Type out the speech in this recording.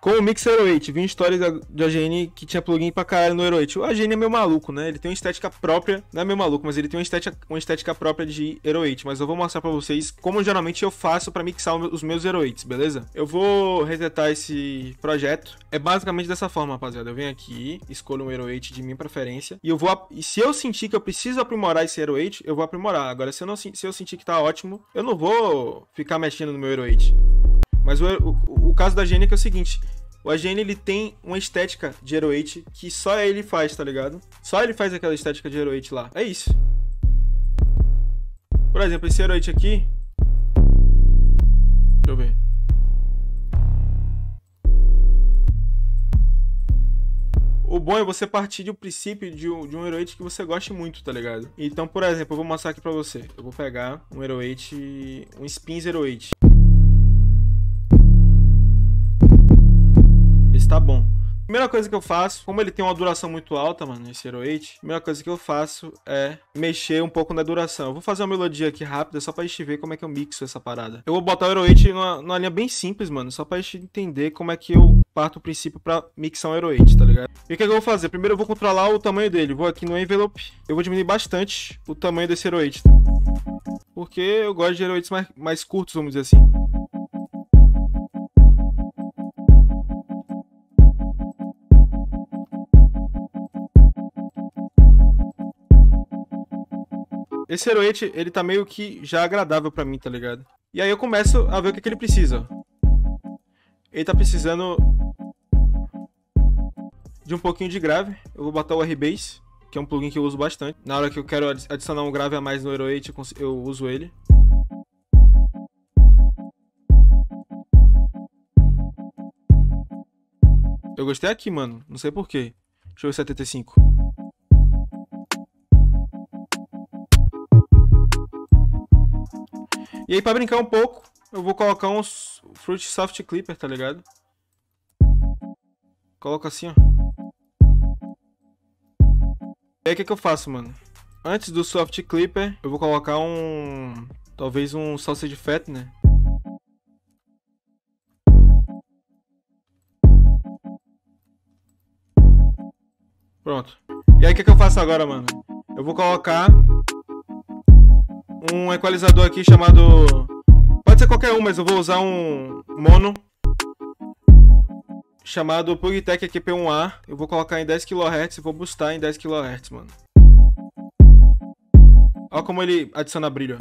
Com o Mix Hero 8, vi histórias de AGN que tinha plugin pra caralho no Hero 8. O AGN é meio maluco, né? Ele tem uma estética própria, não é meio maluco, mas ele tem uma estética, uma estética própria de Hero 8. Mas eu vou mostrar pra vocês como geralmente eu faço pra mixar os meus Hero 8, beleza? Eu vou resetar esse projeto. É basicamente dessa forma, rapaziada. Eu venho aqui, escolho um Hero 8 de minha preferência. E eu vou. E se eu sentir que eu preciso aprimorar esse Hero 8, eu vou aprimorar. Agora, se eu, não, se eu sentir que tá ótimo, eu não vou ficar mexendo no meu Hero 8. Mas o, o caso da Gênia é, é o seguinte. O AGN ele tem uma estética de Hero que só ele faz, tá ligado? Só ele faz aquela estética de Hero lá. É isso. Por exemplo, esse Hero aqui. Deixa eu ver. O bom é você partir do princípio de um, de um Hero que você goste muito, tá ligado? Então, por exemplo, eu vou mostrar aqui pra você. Eu vou pegar um Hero um Spin 08. Tá bom. Primeira coisa que eu faço, como ele tem uma duração muito alta, mano, esse Hero 8, primeira coisa que eu faço é mexer um pouco na duração. Eu vou fazer uma melodia aqui rápida, só pra gente ver como é que eu mixo essa parada. Eu vou botar o Hero 8 numa, numa linha bem simples, mano, só pra gente entender como é que eu parto o princípio pra mixar um Hero 8, tá ligado? E o que, é que eu vou fazer? Primeiro eu vou controlar o tamanho dele. Vou aqui no Envelope, eu vou diminuir bastante o tamanho desse Hero 8. Porque eu gosto de Hero 8 mais, mais curtos, vamos dizer assim. Esse heroete, ele tá meio que já agradável pra mim, tá ligado? E aí eu começo a ver o que, que ele precisa. Ele tá precisando de um pouquinho de grave. Eu vou botar o R-Bass, que é um plugin que eu uso bastante. Na hora que eu quero adicionar um grave a mais no Heroate, eu uso ele. Eu gostei aqui, mano. Não sei porquê. Deixa eu ver 75. E aí, pra brincar um pouco, eu vou colocar uns Fruit Soft Clipper, tá ligado? Coloco assim, ó. E aí, o que, que eu faço, mano? Antes do Soft Clipper, eu vou colocar um... Talvez um Sausage Fat, né? Pronto. E aí, o que, que eu faço agora, mano? Eu vou colocar um equalizador aqui chamado... Pode ser qualquer um, mas eu vou usar um mono chamado PlugTech EQP1A. Eu vou colocar em 10 kHz e vou boostar em 10 kHz, mano. Olha como ele adiciona brilho.